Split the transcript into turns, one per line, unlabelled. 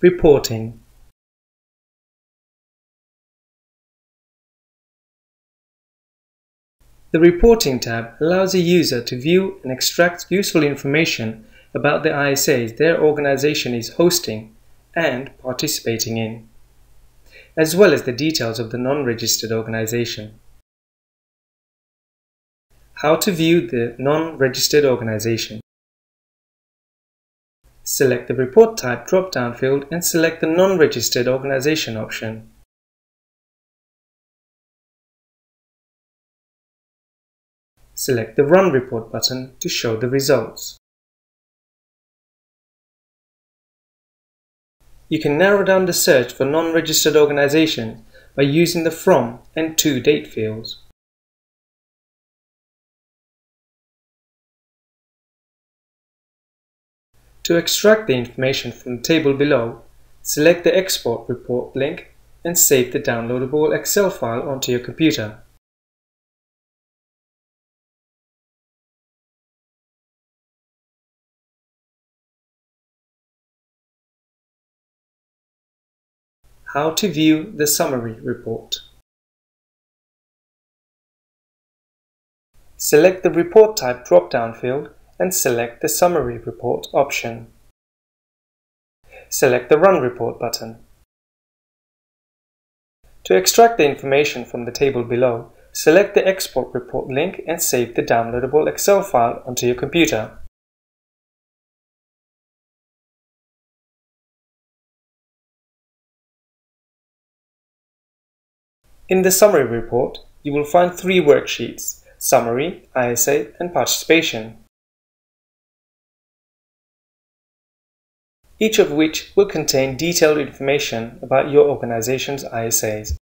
Reporting. The Reporting tab allows a user to view and extract useful information about the ISAs their organization is hosting and participating in, as well as the details of the non-registered organization. How to view the non-registered organization. Select the Report Type drop-down field and select the Non-Registered Organization option. Select the Run Report button to show the results. You can narrow down the search for non-registered organizations by using the From and To Date fields. To extract the information from the table below, select the Export Report link and save the downloadable Excel file onto your computer. How to view the summary report. Select the report type drop-down field and select the summary report option. Select the Run Report button. To extract the information from the table below, select the Export Report link and save the downloadable Excel file onto your computer. In the summary report, you will find three worksheets, Summary, ISA and Participation, each of which will contain detailed information about your organization's ISAs.